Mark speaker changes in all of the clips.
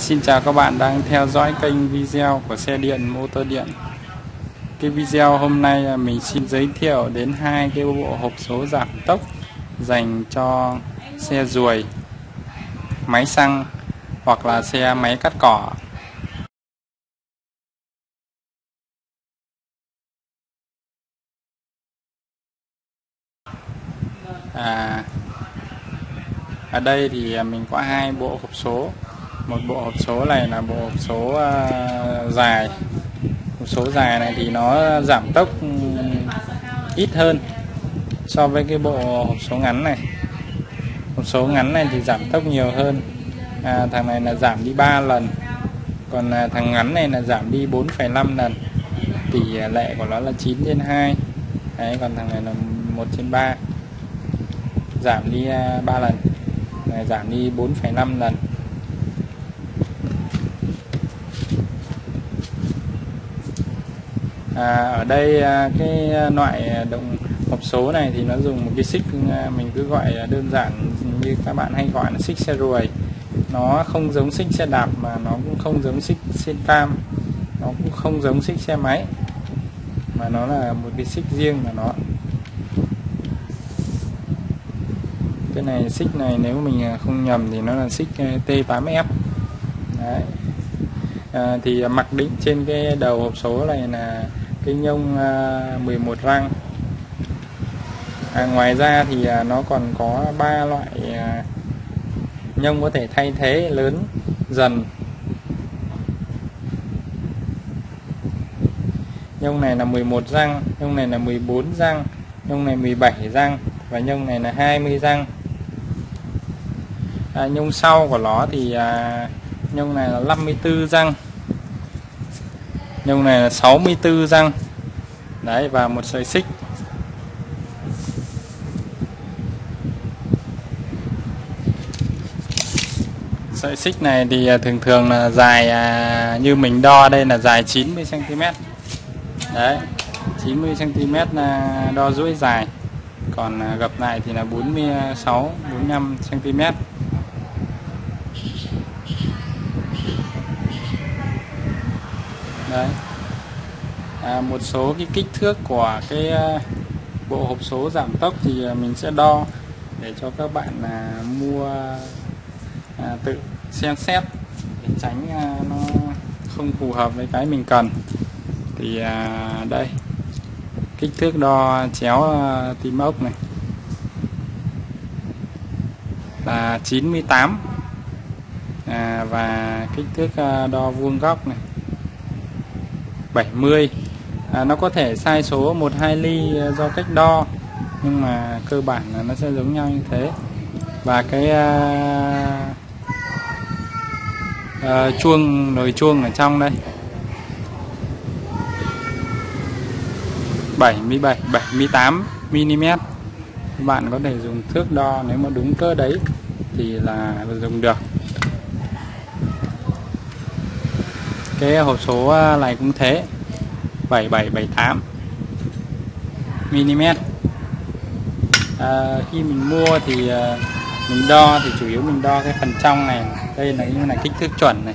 Speaker 1: Xin chào các bạn đang theo dõi kênh video của xe điện motor điện. Cái video hôm nay mình xin giới thiệu đến hai cái bộ hộp số giảm tốc dành cho xe ruồi máy xăng hoặc là xe máy cắt cỏ. À, ở đây thì mình có hai bộ hộp số một bộ hộp số này là bộ hộp số uh, dài. Hộp số dài này thì nó giảm tốc ừ, ít hơn so với cái bộ hộp số ngắn này. Hộp số ngắn này thì giảm tốc nhiều hơn. À, thằng này là giảm đi 3 lần. Còn à, thằng ngắn này là giảm đi 4,5 lần. Tỷ lệ của nó là 9 trên 2 Đấy, còn thằng này là 1 trên 3 giảm đi à, 3 lần. Này giảm đi 4,5 lần. À, ở đây à, cái à, loại à, động hộp số này thì nó dùng một cái xích à, mình cứ gọi đơn giản như các bạn hay gọi là xích xe ruồi. Nó không giống xích xe đạp mà nó cũng không giống xích xe cam nó cũng không giống xích xe máy mà nó là một cái xích riêng của nó. Cái này xích này nếu mình à, không nhầm thì nó là xích T8F Đấy. À, thì mặc định trên cái đầu hộp số này là cái nhông ờ, 11 răng. À, ngoài ra thì à, nó còn có ba loại à, nhông có thể thay thế lớn dần. Nhông này là 11 răng nhông này là 14 răng nhông này 17 răng và nhông này là 20 răng. À, nhông sau của nó thì à, nhông này là 54 răng. Nhông này là 64 răng. Đấy và một sợi xích. Sợi xích này thì à, thường thường là dài à, như mình đo đây là dài 90 cm đấy 90 cm là đo duỗi dài. Còn à, gập lại thì là 46 45 cm đấy. À, một số cái kích thước của cái à, bộ hộp số giảm tốc thì à, mình sẽ đo để cho các bạn là mua à, tự xem xét để tránh à, nó không phù hợp với cái mình cần. Thì à, đây. Kích thước đo chéo à, tim ốc này. Là 98 à, và kích thước à, đo vuông góc này. 70 à, nó có thể sai số 1 2 ly à, do cách đo nhưng mà cơ bản là nó sẽ giống nhau như thế. Và cái à, à, chuông nồi chuông ở trong đây. 77 78 mm. Bạn có thể dùng thước đo nếu mà đúng cỡ đấy thì là dùng được. Cái hộp số này cũng thế. 7778 mm à, khi mình mua thì à, mình đo thì chủ yếu mình đo cái phần trong này. Đây là như là kích thước chuẩn này.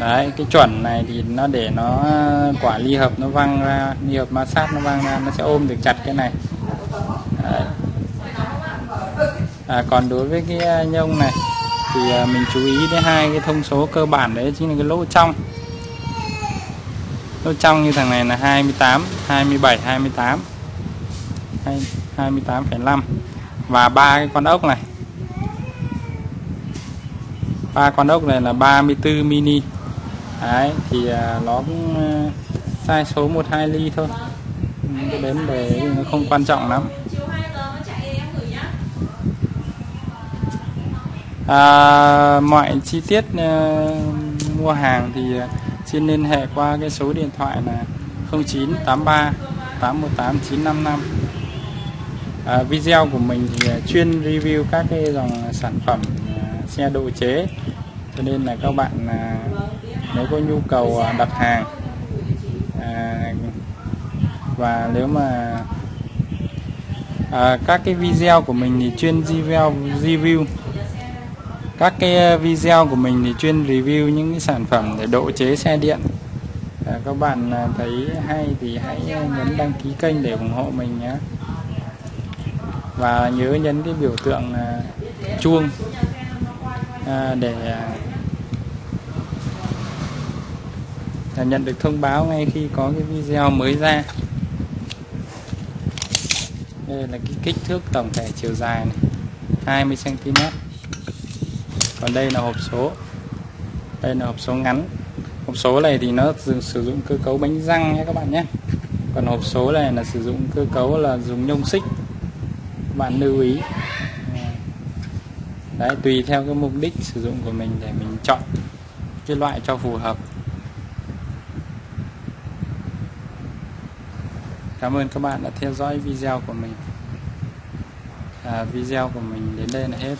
Speaker 1: Đấy cái chuẩn này thì nó để nó à, quả ly hợp nó văng ra ly hợp ma sát nó văng ra nó sẽ ôm được chặt cái này. Đấy. À, còn đối với cái à, nhông này thì à, mình chú ý đến hai cái thông số cơ bản đấy chính là cái lỗ trong. Lỗ trong như thằng này là 28 27 28 28,5 và ba cái con ốc này. Ba con ốc này là 34 mini. Đấy thì à, nó cũng à, sai số 12 ly thôi. Cái đến đề nó không quan trọng lắm. À, mọi chi tiết à, mua hàng thì ờ, xin liên hệ qua cái số điện thoại là 0983 818 955 à, video của mình thì ờ, chuyên review các cái dòng sản phẩm xe độ chế. Cho nên là các bạn à, nếu có nhu cầu đặt hàng à, và nếu mà à, các cái video của mình thì chuyên review review các cái ờ, video của mình thì chuyên review những cái sản phẩm để độ chế xe điện. À, các bạn ờ, thấy hay thì hãy nhấn đăng ký kênh để ủng hộ mình nhé. Và nhớ nhấn cái biểu tượng à, chuông à, để à, nhận được thông báo ngay khi có cái video mới ra. Đây là cái kích thước tổng thể chiều dài này 20 cm còn đây là hộp số. Đây là hộp số ngắn. Hộp số này thì nó sử dụng cơ cấu bánh răng nhé các bạn nhé. Còn hộp số này là sử dụng cơ cấu là dùng nhông xích. Các bạn lưu ý. Đấy tùy theo cái mục đích sử dụng của mình để mình chọn cái loại cho phù hợp. Cảm ơn các bạn đã theo dõi video của mình. À, video của mình đến đây là hết.